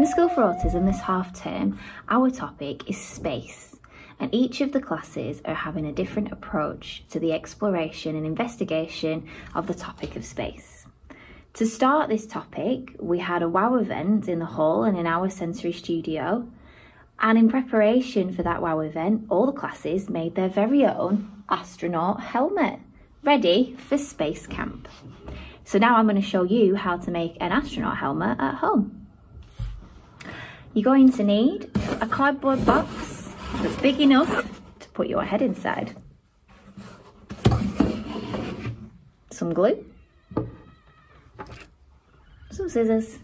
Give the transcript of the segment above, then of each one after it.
In the School for Autism this half term, our topic is space and each of the classes are having a different approach to the exploration and investigation of the topic of space. To start this topic, we had a WOW event in the hall and in our sensory studio. And in preparation for that WOW event, all the classes made their very own astronaut helmet, ready for space camp. So now I'm going to show you how to make an astronaut helmet at home. You're going to need a cardboard box that's big enough to put your head inside. Some glue. Some scissors.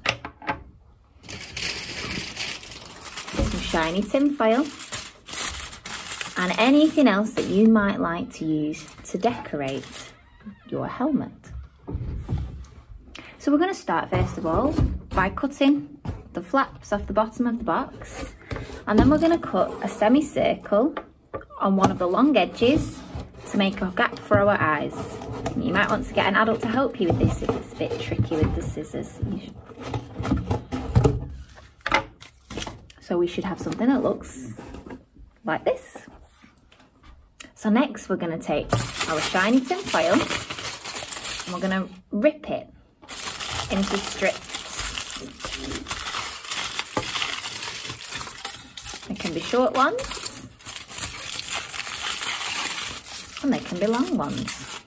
Some shiny tin foil. And anything else that you might like to use to decorate your helmet. So we're going to start first of all by cutting the flaps off the bottom of the box and then we're going to cut a semicircle on one of the long edges to make a gap for our eyes. You might want to get an adult to help you with this if it's a bit tricky with the scissors. So we should have something that looks like this. So next we're going to take our shiny tin foil and we're going to rip it into strips. They can be short ones and they can be long ones.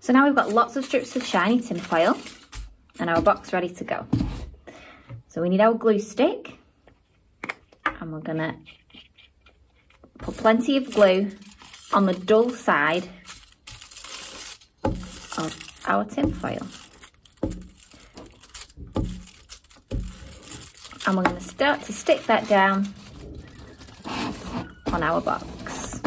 So now we've got lots of strips of shiny tin foil and our box ready to go. So we need our glue stick and we're gonna put plenty of glue on the dull side of our tin foil. And we're going to start to stick that down on our box.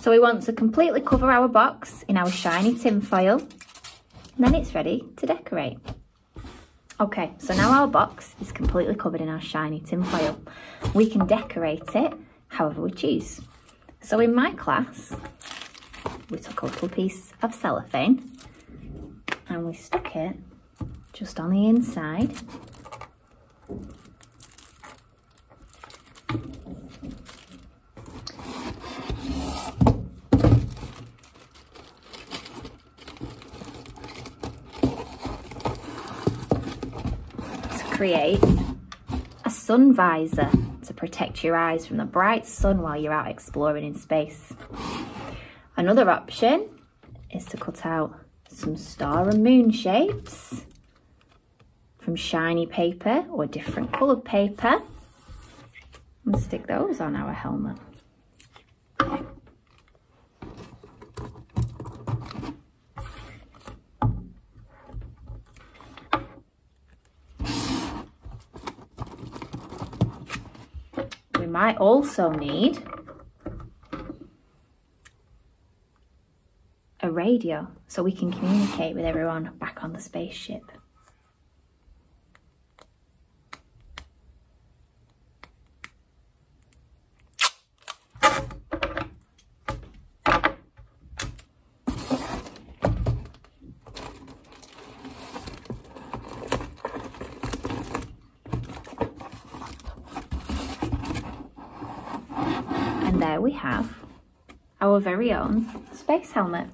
So we want to completely cover our box in our shiny tin foil. And then it's ready to decorate. Okay, so now our box is completely covered in our shiny tin foil. We can decorate it however we choose. So in my class, we took a little piece of cellophane and we stuck it just on the inside create a sun visor to protect your eyes from the bright sun while you're out exploring in space. Another option is to cut out some star and moon shapes from shiny paper or different coloured paper and stick those on our helmet. Might also need a radio so we can communicate with everyone back on the spaceship. And there we have our very own space helmet.